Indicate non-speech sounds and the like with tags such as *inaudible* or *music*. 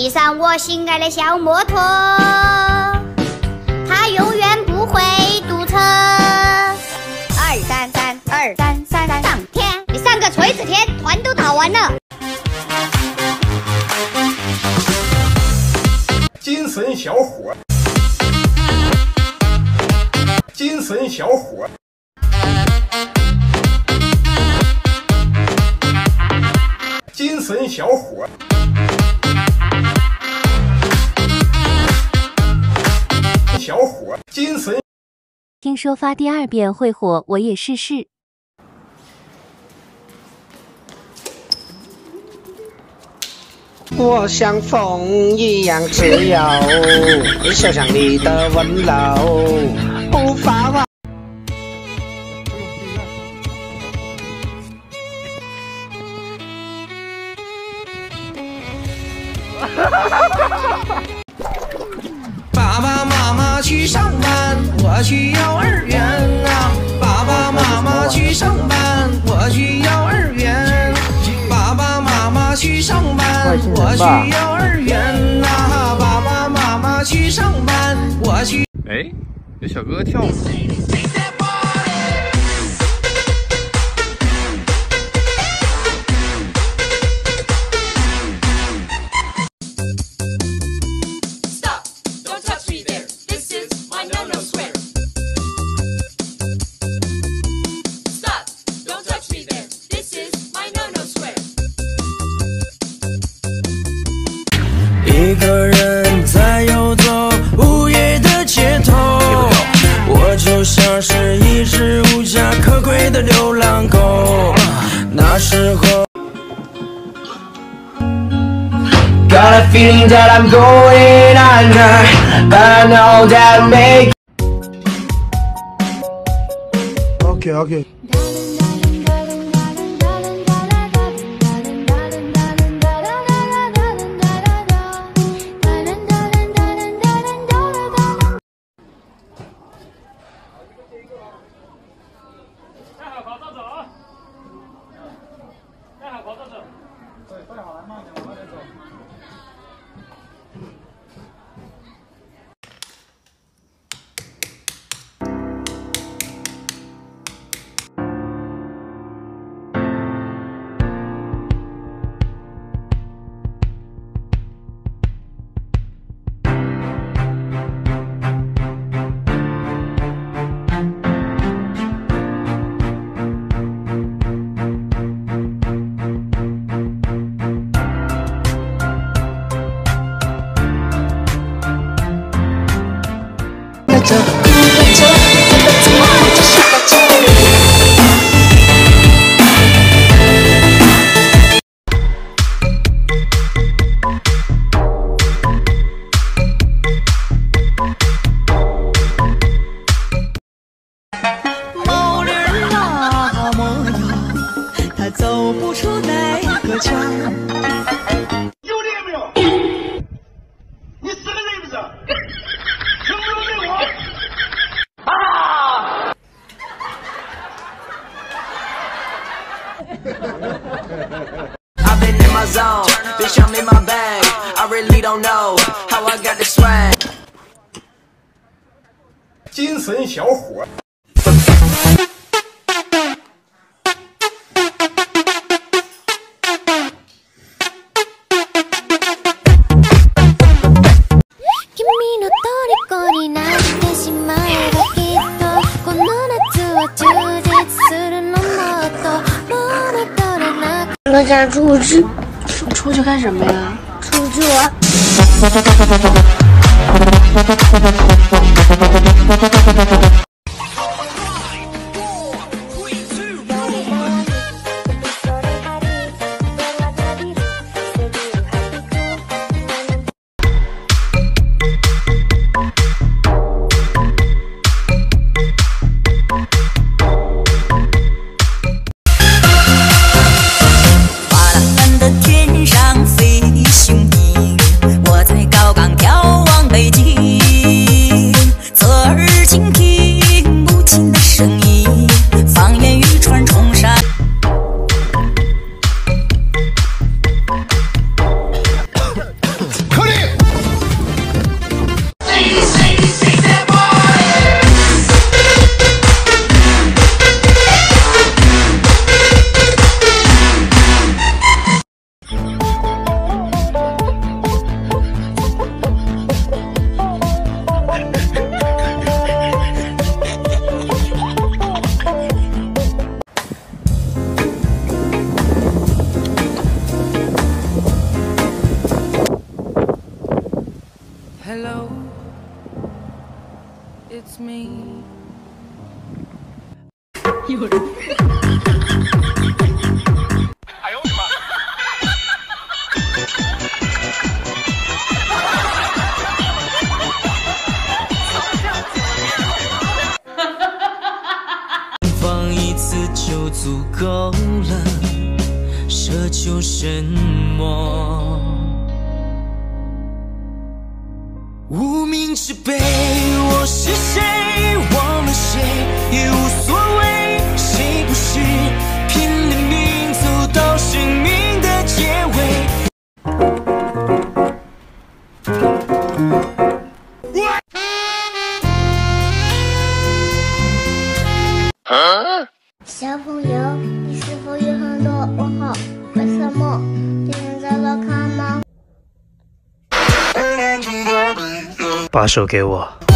骑上我心爱的小摩托，它永远不会堵车。二三三二三三三上天，你上个锤子天，团都打完了。精神小伙，精神小伙，精神小伙，精神。听说发第二遍会火，我也试试。我像风一样自由，想象你的温柔，无法忘。爸 *laughs* 爸去上班，我去幼儿园呐！爸爸妈妈去上班，我去幼儿园。爸爸妈妈去上班，我去幼儿园呐！爸爸妈妈去上班，我去。哎，有小哥哥跳舞。时候。Got a feeling that I'm going under, but I know that make. Okay, okay. 有脸没有？你是个人不是？成不成任务？啊！精神小伙。我想出去，出去干什么呀？出去玩。Hello, it's me. 有人。哎呦我的妈！放一次就足够了，奢求什么？无名之辈，我是谁？忘了谁也无所谓，把手给我。